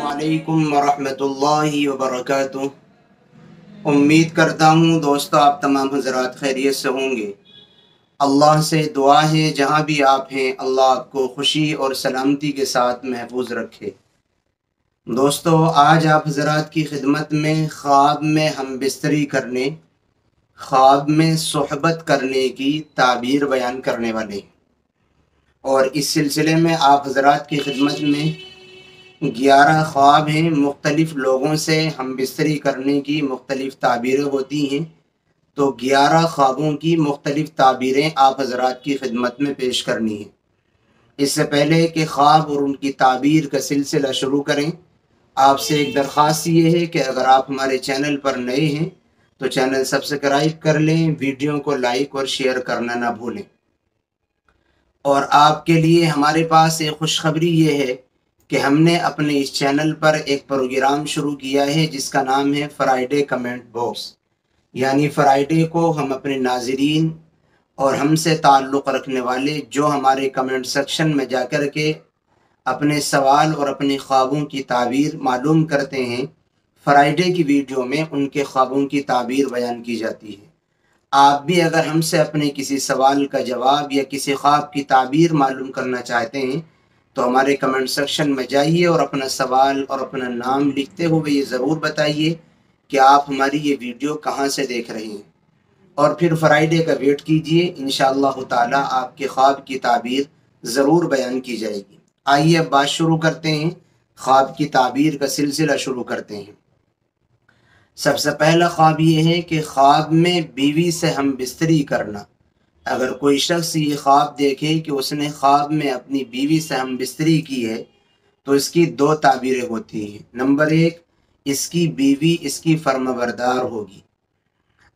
वालेकुम वरहमतुल्लाहि वबरकातुह उम्मीद करता हूँ दोस्तों आप तमाम हजरात खैरियत से होंगे अल्लाह से दुआ है जहाँ भी आप हैं अल्लाह आपको खुशी और सलामती के साथ महफूज रखे दोस्तों आज आप हजरात की खिदमत में ख्वाब में हम बिस्तरी करने ख्वाब में सोहबत करने की ताबीर बयान करने वाले। और इस सिलसिले में आप हजरात की खिदमत में ग्यारह ख्वाब हैं, मुख्तलिफ़ लोगों से हम बिस्तरी करने की मुख्तलिफ़ ताबीरें होती हैं। तो ग्यारह ख्वाबों की मुख्तलिफ़ ताबीरें आप हजरात की खिदमत में पेश करनी है। इससे पहले कि ख्वाब और उनकी ताबीर का सिलसिला शुरू करें, आपसे एक दरख्वास्त ये है कि अगर आप हमारे चैनल पर नए हैं तो चैनल सब्सक्राइब कर लें, वीडियो को लाइक और शेयर करना ना भूलें। और आपके लिए हमारे पास एक खुशखबरी ये है कि हमने अपने इस चैनल पर एक प्रोग्राम शुरू किया है, जिसका नाम है फ्राइडे कमेंट बॉक्स। यानी फ्राइडे को हम अपने नाजरीन और हमसे ताल्लुक़ रखने वाले जो हमारे कमेंट सेक्शन में जाकर के अपने सवाल और अपने ख्वाबों की ताबीर मालूम करते हैं फ्राइडे की वीडियो में उनके ख्वाबों की ताबीर बयान की जाती है। आप भी अगर हमसे अपने किसी सवाल का जवाब या किसी ख्वाब की ताबीर मालूम करना चाहते हैं तो हमारे कमेंट सेक्शन में जाइए और अपना सवाल और अपना नाम लिखते हुए ये ज़रूर बताइए कि आप हमारी ये वीडियो कहाँ से देख रहे हैं। और फिर फ्राइडे का वेट कीजिए इन ताला आपके ख्वाब की ताबीर ज़रूर बयान की जाएगी। आइए अब बात शुरू करते हैं। ख्वाब की ताबीर का सिलसिला शुरू करते हैं। सबसे पहला ख्वाब ये है कि ख्वाब में बीवी से हम बिस्तरी करना। अगर कोई शख्स ये ख्वाब देखे कि उसने ख्वाब में अपनी बीवी से हम बिस्तरी की है तो इसकी दो ताबीरें होती हैं। नंबर एक, इसकी बीवी इसकी फर्मबरदार होगी।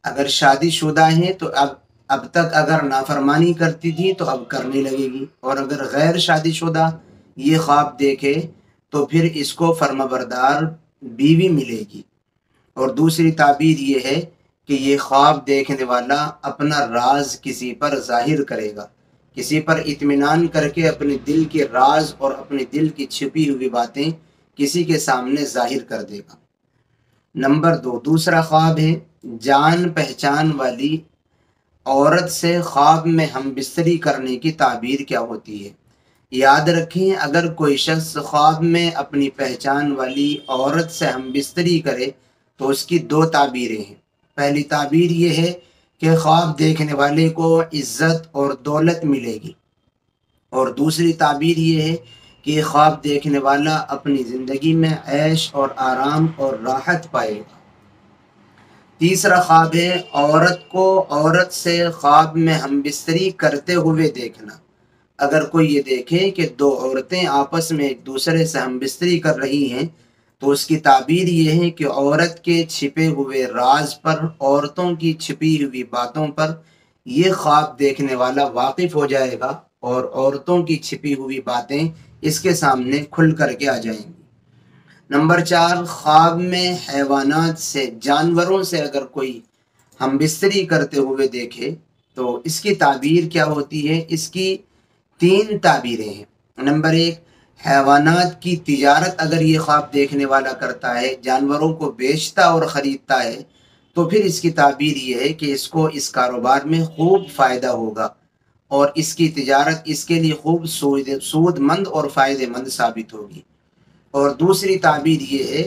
अगर शादीशुदा है तो अब अब तक अगर नाफरमानी करती थी तो अब करने लगेगी। और अगर गैर शादीशुदा ये ख्वाब देखे तो फिर इसको फर्मबरदार बीवी मिलेगी। और दूसरी ताबीर ये है कि ये ख्वाब देखने वाला अपना राज किसी पर ज़ाहिर करेगा। किसी पर इत्मीनान करके अपने दिल के राज और अपने दिल की छिपी हुई बातें किसी के सामने ज़ाहिर कर देगा। नंबर दो, दूसरा ख्वाब है, जान पहचान वाली औरत से ख्वाब में हम बिस्तरी करने की ताबीर क्या होती है? याद रखें, अगर कोई शख्स ख्वाब में अपनी पहचान वाली औरत से हम बिस्तरी करे तो उसकी दो ताबीरें हैं। पहली ताबीर ये है कि ख्वाब देखने वाले को इज़्ज़त और दौलत मिलेगी। और दूसरी ताबीर ये है कि ख्वाब देखने वाला अपनी ज़िंदगी में ऐश और आराम और राहत पाएगा। तीसरा ख्वाब है औरत को औरत से ख्वाब में हम बिस्तरी करते हुए देखना। अगर कोई ये देखे कि दो औरतें आपस में एक दूसरे से हम बिस्तरी कर रही हैं तो उसकी ताबीर ये है कि औरत के छिपे हुए राज पर, औरतों की छिपी हुई बातों पर ये ख्वाब देखने वाला वाकिफ हो जाएगा और औरतों की छिपी हुई बातें इसके सामने खुल करके आ जाएँगी। नंबर चार, ख्वाब में हैवानात से, जानवरों से अगर कोई हम बिस्तरी करते हुए देखे तो इसकी ताबीर क्या होती है? इसकी तीन ताबीरें हैं। नंबर एक हैवानात की तिजारत अगर ये ख्वाब देखने वाला करता है, जानवरों को बेचता और ख़रीदता है तो फिर इसकी ताबीर ये है कि इसको इस कारोबार में खूब फ़ायदा होगा और इसकी तिजारत इसके लिए खूब सूदमंद और फ़ायदेमंद साबित होगी। और दूसरी ताबीर ये है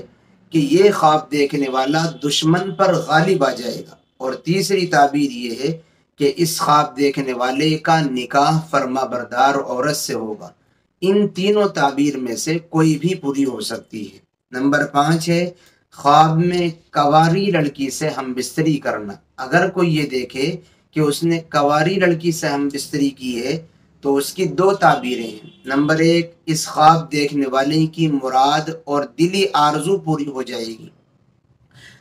कि ये ख्वाब देखने वाला दुश्मन पर गालिब आ जाएगा। और तीसरी ताबीर ये है कि इस ख्वाब देखने वाले का निकाह फर्मा बरदार औरत से होगा। इन तीनों ताबीर में से कोई भी पूरी हो सकती है। नंबर पाँच है, ख्वाब में कवारी लड़की से हम बिस्तरी करना। अगर कोई ये देखे कि उसने कवारी लड़की से हम बिस्तरी की है तो उसकी दो ताबीरें हैं। नंबर एक, इस ख्वाब देखने वाले की मुराद और दिली आरज़ू पूरी हो जाएगी।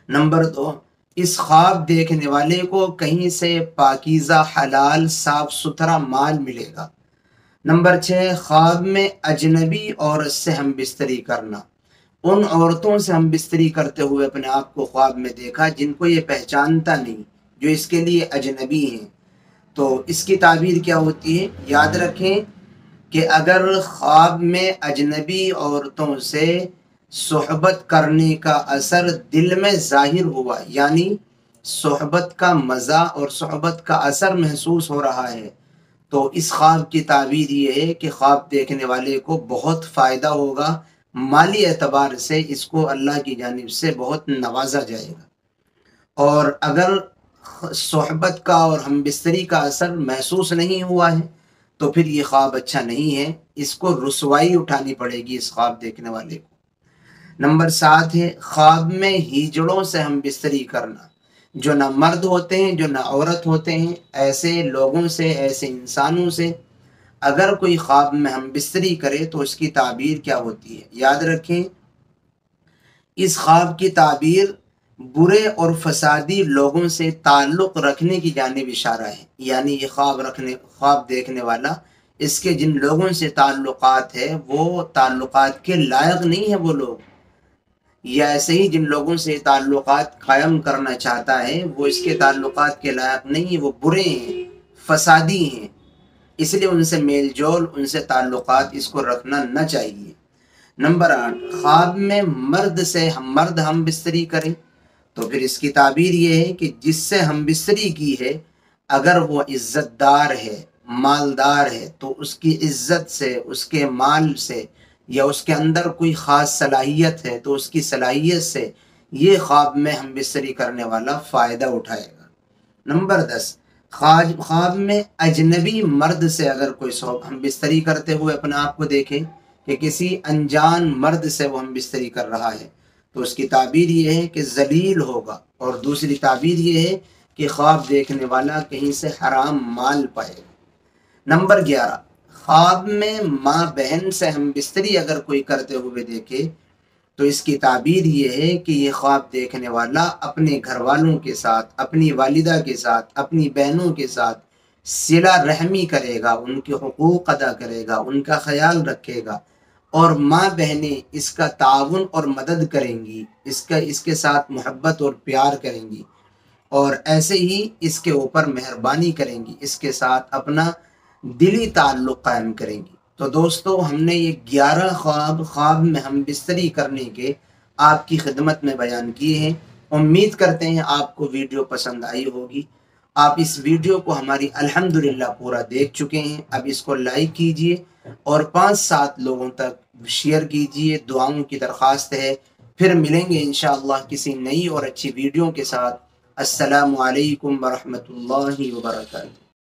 नंबर दो, इस ख्वाब देखने वाले को कहीं से पाकिज़ा हलाल साफ़ सुथरा माल मिलेगा। नंबर छः ख्वाब में अजनबी औरत से हम बिस्तरी करना। उन औरतों से हम बिस्तरी करते हुए अपने आप को ख्वाब में देखा, जिनको ये पहचानता नहीं, जो इसके लिए अजनबी हैं। तो इसकी ताबीर क्या होती है? याद रखें कि अगर ख्वाब में अजनबी औरतों से सोहबत करने का असर दिल में ज़ाहिर हुआ, यानी सोहबत का मज़ा और सोहबत का असर महसूस हो रहा है तो इस ख्वाब की ताबीर ये है कि ख्वाब देखने वाले को बहुत फ़ायदा होगा। माली एतबार से इसको अल्लाह की जानब से बहुत नवाजा जाएगा। और अगर सोहबत का और हम बिस्तरी का असर महसूस नहीं हुआ है तो फिर ये ख्वाब अच्छा नहीं है। इसको रसवाई उठानी पड़ेगी इस ख्वाब देखने वाले को। नंबर सात है, ख्वाब में हिजड़ों से हम बिस्तरी करना। जो ना मर्द होते हैं, जो ना औरत होते हैं, ऐसे लोगों से, ऐसे इंसानों से अगर कोई ख्वाब में हम बिस्तरी करें तो उसकी ताबीर क्या होती है? याद रखें, इस ख्वाब की ताबीर बुरे और फसादी लोगों से ताल्लुक़ रखने की जानब इशारा है। यानी ये ख्वाब रखने, ख्वाब देखने वाला, इसके जिन लोगों से ताल्लुक़ात है, वो ताल्लुक़ात के लायक नहीं है वो लोग। या ऐसे ही जिन लोगों से ताल्लुक कायम करना चाहता है, वो इसके ताल्लुक के लायक नहीं है वो बुरे हैं, फसादी हैं। इसलिए उनसे मेल जोल उनसे ताल्लुक इसको रखना न चाहिए। नंबर आठ, ख्वाब में मर्द से हम, मर्द हम बिस्तरी करें। तो फिर इसकी ताबीर ये है कि जिससे हम बिस्तरी की है, अगर वो इज्जतदार है, मालदार है तो उसकी इज़्ज़त से, उसके माल से या उसके अंदर कोई ख़ास सलाहियत है तो उसकी सलाहियत से ये ख्वाब में हम बिस्तरी करने वाला फ़ायदा उठाएगा। नंबर दस ख्वाज ख्वाब में अजनबी मर्द से अगर कोई हम बिस्तरी करते हुए अपने आप को देखें कि किसी अनजान मर्द से वो हम बिस्तरी कर रहा है तो उसकी ताबीर ये है कि जलील होगा और दूसरी ताबीर ये है कि ख्वाब देखने वाला कहीं से हराम माल पाएगा। नंबर ग्यारह ख्वाब में माँ बहन से हम बिस्तरी अगर कोई करते हुए देखे तो इसकी ताबीर ये है कि ये ख्वाब देखने वाला अपने घर वालों के साथ, अपनी वालिदा के साथ, अपनी बहनों के साथ सिला रहमी करेगा, उनके हकूक़ अदा करेगा, उनका ख्याल रखेगा। और माँ बहनें इसका ताउन और मदद करेंगी, इसका, इसके साथ मोहब्बत और प्यार करेंगी। और ऐसे ही इसके ऊपर मेहरबानी करेंगी, इसके साथ अपना दिली ताल्लुक़ कायम करेंगी। तो दोस्तों, हमने ये ग्यारह ख्वाब ख्वाब में हम बिस्तरी करने के आपकी खिदमत में बयान किए हैं। उम्मीद करते हैं आपको वीडियो पसंद आई होगी। आप इस वीडियो को हमारी अल्हम्दुलिल्लाह पूरा देख चुके हैं। अब इसको लाइक कीजिए और पाँच सात लोगों तक शेयर कीजिए। दुआओं की दरख्वास्त है। फिर मिलेंगे इन किसी नई और अच्छी वीडियो के साथ। असलकम वरहमल वर्का